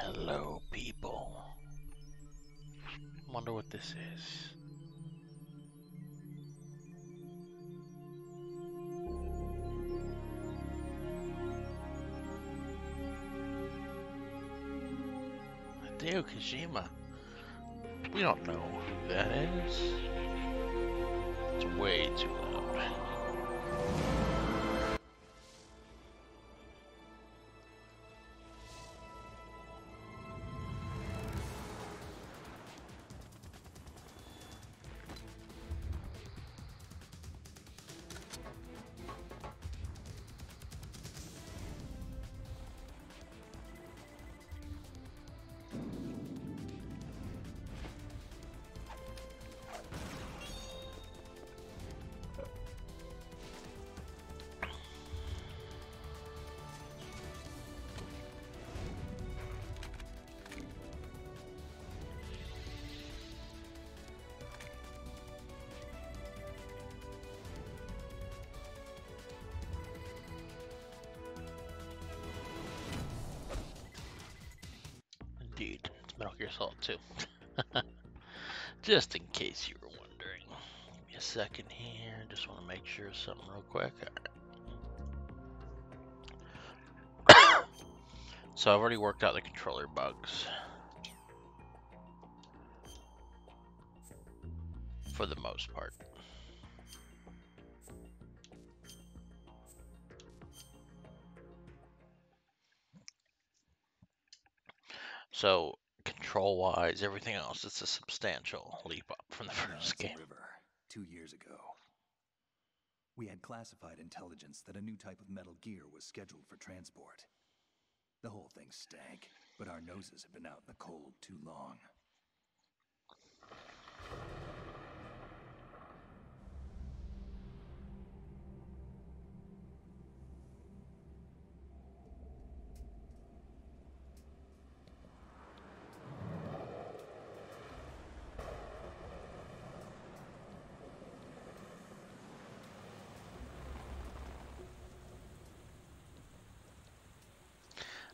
Hello, people. Wonder what this is. Hideo Kojima. We don't know who that is. It's way too loud. Indeed, it's Metal Gear Solid 2. just in case you were wondering. Give me a second here. Just want to make sure something real quick. Alright. so I've already worked out the controller bugs. For the most part. So control wise, everything else, it's a substantial leap up from the first game. River, two years ago. We had classified intelligence that a new type of metal gear was scheduled for transport. The whole thing stank, but our noses had been out in the cold too long.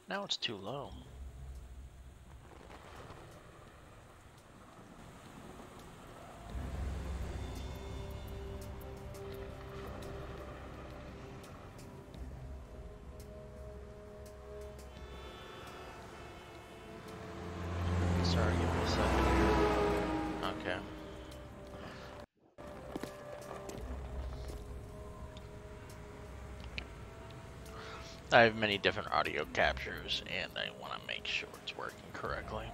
Now it's too low. I have many different audio captures and I want to make sure it's working correctly.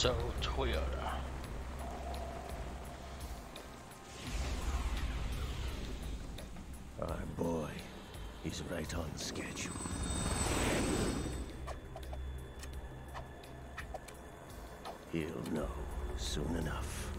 So, Toyota. Our boy, he's right on schedule. He'll know soon enough.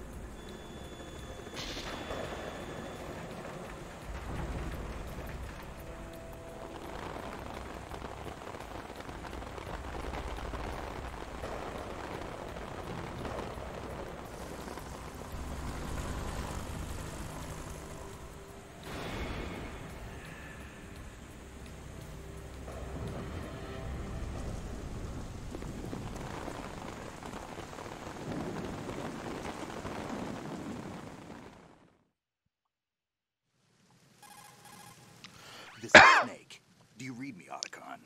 This is Snake. Do you read me, Otacon?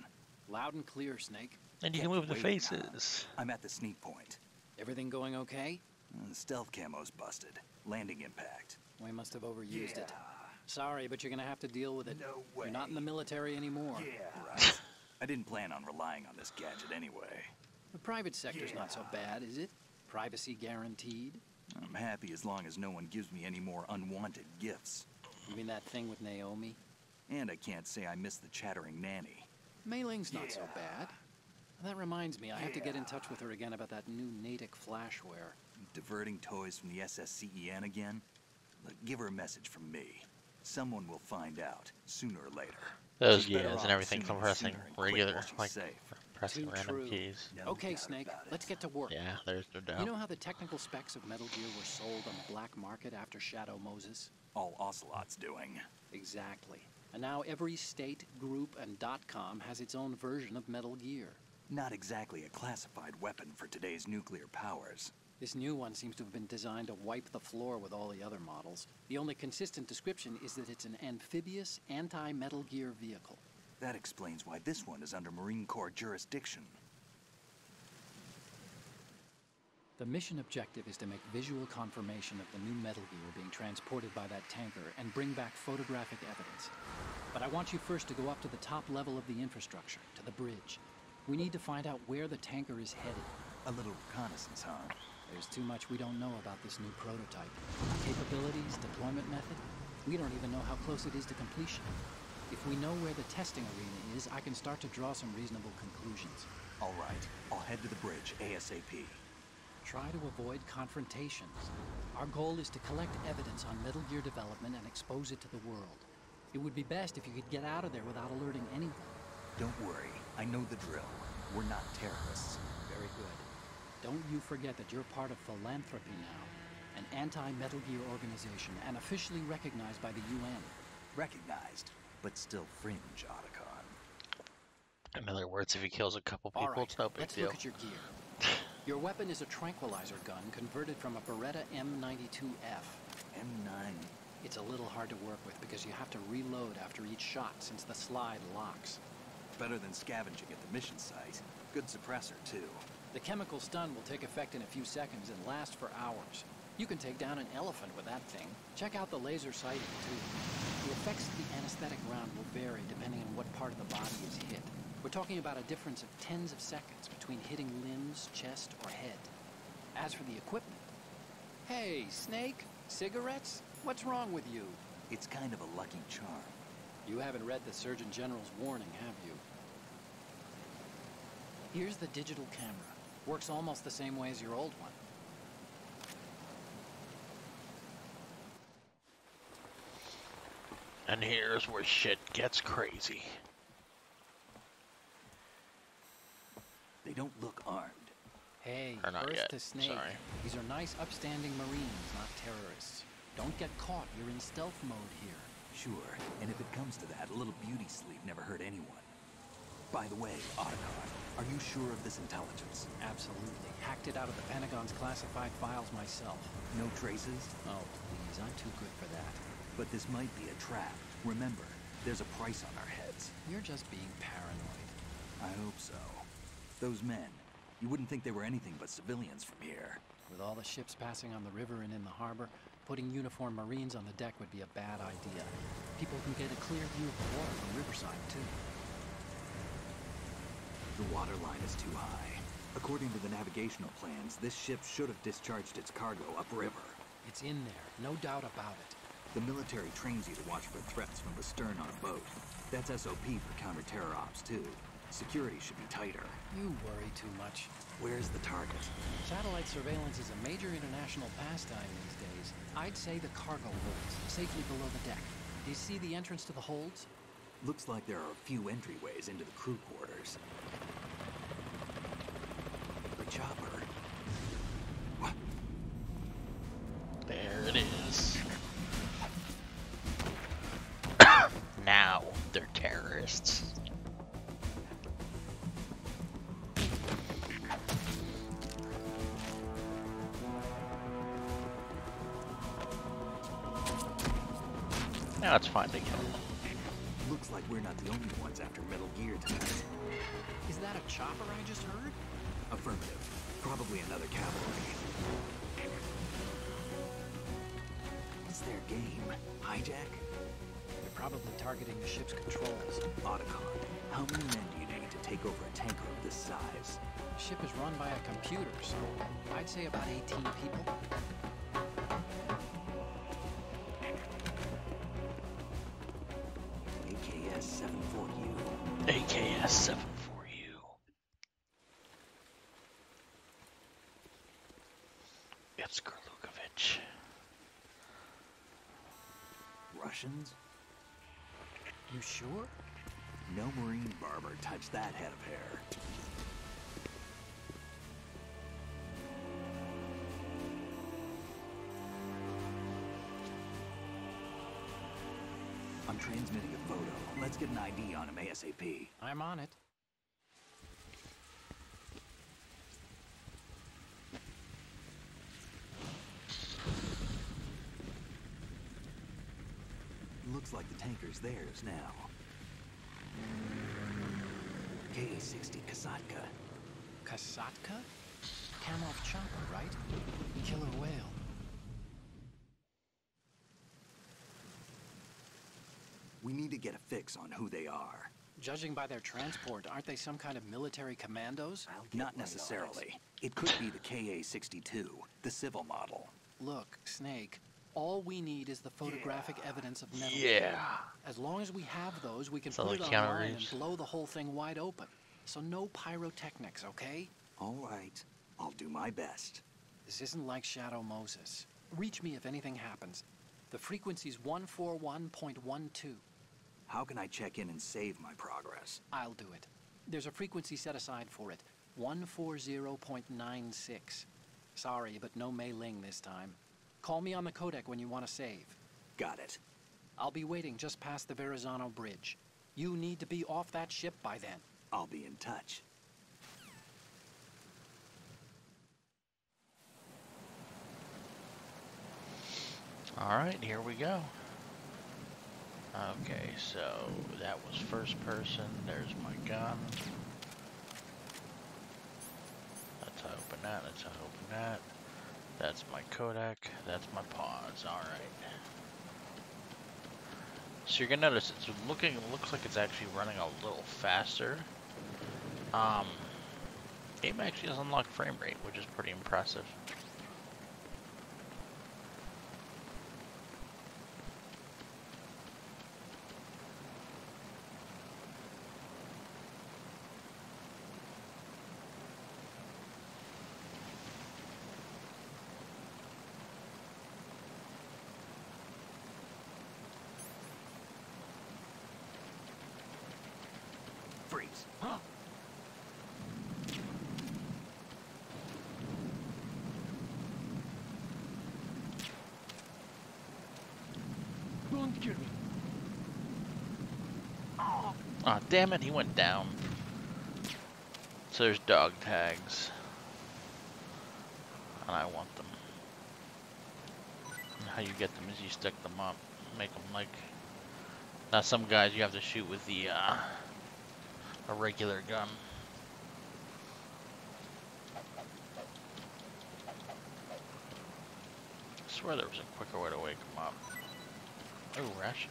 Loud and clear, Snake. And you Kept can move the waiting now. faces. I'm at the sneak point. Everything going okay? Uh, stealth camo's busted. Landing impact. We must have overused it. Sorry, but you're gonna have to deal with it. No You're not in the military anymore. Right. I didn't plan on relying on this gadget anyway. The private sector's not so bad, is it? Privacy guaranteed? I'm happy as long as no one gives me any more unwanted gifts. You mean that thing with Naomi? And I can't say I miss the chattering nanny. Mei Ling's not so bad. That reminds me, I have to get in touch with her again about that new Natick flashware. Diverting toys from the SSCEN again? Look, give her a message from me. Someone will find out, sooner or later. Those She's better years off and everything assuming from pressing sooner and quick regular, while she's like safe. pressing Too random true. keys. No okay, Snake, let's get to work. Yeah, there's no doubt. You know how the technical specs of Metal Gear were sold on the black market after Shadow Moses? All Ocelot's doing. Exactly. And now every state, group, and dot .com has its own version of Metal Gear. Not exactly a classified weapon for today's nuclear powers. This new one seems to have been designed to wipe the floor with all the other models. The only consistent description is that it's an amphibious, anti-Metal Gear vehicle. That explains why this one is under Marine Corps jurisdiction. The mission objective is to make visual confirmation of the new Metal Gear being transported by that tanker and bring back photographic evidence. But I want you first to go up to the top level of the infrastructure, to the bridge. We need to find out where the tanker is headed. A little reconnaissance, huh? There's too much we don't know about this new prototype. Capabilities, deployment method. We don't even know how close it is to completion. If we know where the testing arena is, I can start to draw some reasonable conclusions. All right, I'll head to the bridge ASAP. Try to avoid confrontations. Our goal is to collect evidence on Metal Gear development and expose it to the world. It would be best if you could get out of there without alerting anyone. Don't worry, I know the drill. We're not terrorists. Very good. Don't you forget that you're part of Philanthropy now, an anti-Metal Gear organization and officially recognized by the UN. Recognized, but still fringe, Otacon. In other words, if he kills a couple people, right, it's no big let's deal. look at your gear. Your weapon is a tranquilizer gun converted from a Beretta M92F. M9. It's a little hard to work with because you have to reload after each shot since the slide locks. Better than scavenging at the mission site. Good suppressor, too. The chemical stun will take effect in a few seconds and last for hours. You can take down an elephant with that thing. Check out the laser sighting, too. The effects of the anesthetic round will vary depending on what part of the body is hit. We're talking about a difference of tens of seconds between hitting limbs, chest, or head. As for the equipment... Hey, Snake? Cigarettes? What's wrong with you? It's kind of a lucky charm. You haven't read the Surgeon General's warning, have you? Here's the digital camera. Works almost the same way as your old one. And here's where shit gets crazy. Don't look armed. Hey, Or not first yet, to Snake. sorry. These are nice, upstanding Marines, not terrorists. Don't get caught. You're in stealth mode here. Sure, and if it comes to that, a little beauty sleep never hurt anyone. By the way, Otacon, are you sure of this intelligence? Absolutely. Hacked it out of the Pentagon's classified files myself. No traces? Oh, please, I'm too good for that. But this might be a trap. Remember, there's a price on our heads. You're just being paranoid. I hope so. Those men, you wouldn't think they were anything but civilians from here. With all the ships passing on the river and in the harbor, putting uniformed Marines on the deck would be a bad idea. People can get a clear view of the water from Riverside, too. The water line is too high. According to the navigational plans, this ship should have discharged its cargo upriver. It's in there, no doubt about it. The military trains you to watch for threats from the stern on a boat. That's SOP for counter-terror ops, too. Security should be tighter. You worry too much. Where's the target? Satellite surveillance is a major international pastime these days. I'd say the cargo holds, safely below the deck. Do you see the entrance to the holds? Looks like there are a few entryways into the crew quarters. The chopper. What? There it is. now they're terrorists. Now it's fine to kill them. Looks like we're not the only ones after Metal Gear tonight. Is that a chopper I just heard? Affirmative. Probably another cavalry. What's their game? Hijack? They're probably targeting the ship's controls. Otacon. How many men do you need to take over a tanker of this size? The ship is run by a computer, so I'd say about 18 people. AKS 7 for you. It's Gurlukovich. Russians? You sure? No Marine barber touched that head of hair. I'm transmitting a photo. Let's get an ID on him ASAP. I'm on it. Looks like the tanker's theirs now. KA-60 Kasatka. Kasatka? Kamov chopper, right? Killer whale. We need to get a fix on who they are. Judging by their transport, aren't they some kind of military commandos? Not necessarily. It could be the KA-62, the civil model. Look, Snake, all we need is the photographic evidence of metal. Yeah. As long as we have those, we can Sound put like it Keanu online Reeves. and blow the whole thing wide open. So no pyrotechnics, okay? All right, I'll do my best. This isn't like Shadow Moses. Reach me if anything happens. The frequency's 141.12. How can I check in and save my progress? I'll do it. There's a frequency set aside for it 140.96. Sorry, but no Mei Ling this time. Call me on the codec when you want to save. Got it. I'll be waiting just past the Verrazano Bridge. You need to be off that ship by then. I'll be in touch. Alright, here we go. Okay, so that was first person. There's my gun. That's how I open that. That's how I open that. That's my codec. That's my pause. Alright. So you're gonna notice it's looking it looks like it's actually running a little faster. Um game actually does unlock frame rate, which is pretty impressive. Freeze. Don't kill me. Ah, damn it, he went down. So there's dog tags. And I want them. And how you get them is you stick them up, make them like... Now some guys you have to shoot with the, uh, a regular gun. I swear there was a quicker way to wake them up. Oh, ration.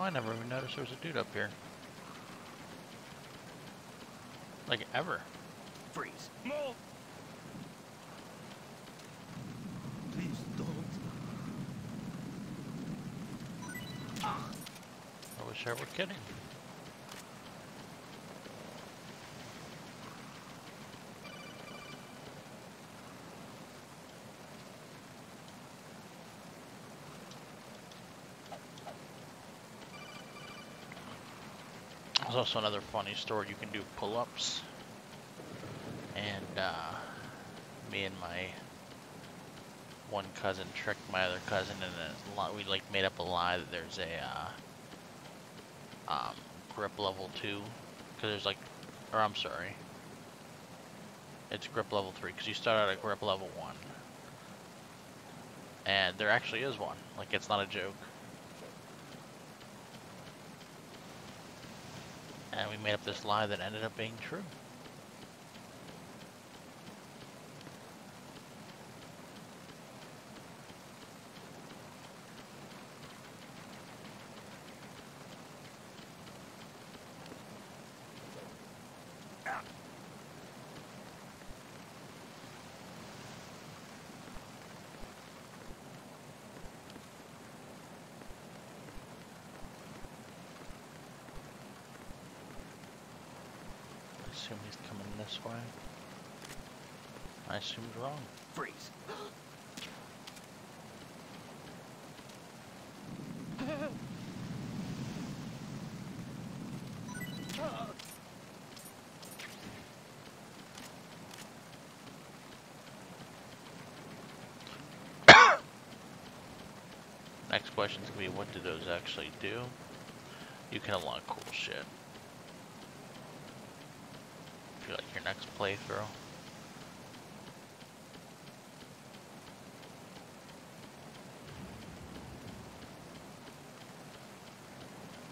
Oh, I never even noticed there was a dude up here. Like, ever. Freeze. Move! Please don't. I wish I were kidding. There's also another funny story. You can do pull-ups, and uh, me and my one cousin tricked my other cousin, and we like made up a lie that there's a uh, um, grip level two, because there's like, or I'm sorry, it's grip level three, because you start out at grip level one, and there actually is one. Like it's not a joke. And we made up this lie that ended up being true. I assume he's coming this way. I assumed wrong. Freeze. Next question is gonna be what do those actually do? You can unlock cool shit. If you like your next playthrough.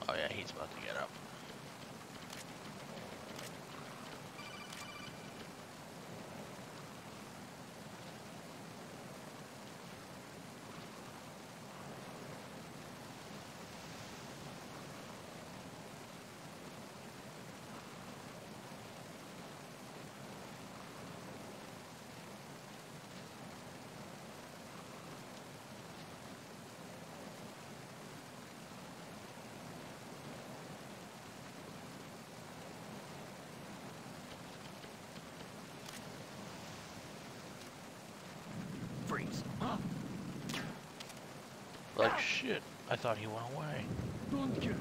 Oh yeah, he's about to get up. Freeze. Like shit, I thought he went away. Don't me.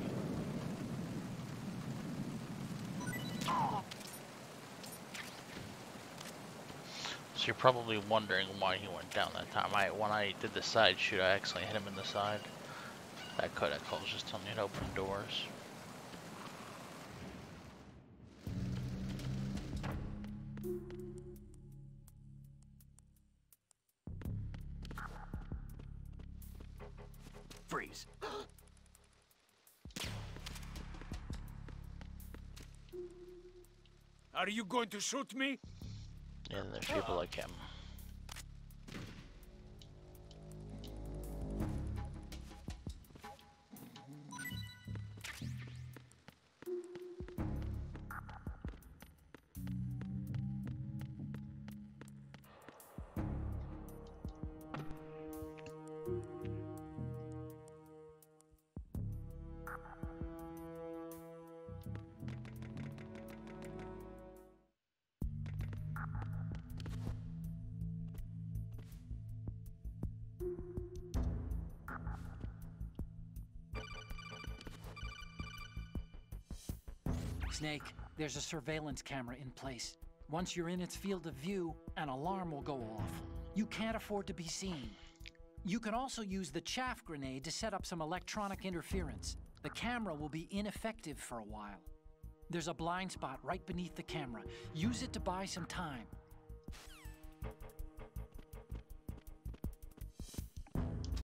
So you're probably wondering why he went down that time. I when I did the side shoot, I actually hit him in the side. That could have was just telling me to open doors. Freeze. Are you going to shoot me? And there's people like him. Snake, there's a surveillance camera in place. Once you're in its field of view, an alarm will go off. You can't afford to be seen. You can also use the chaff grenade to set up some electronic interference. The camera will be ineffective for a while. There's a blind spot right beneath the camera. Use it to buy some time.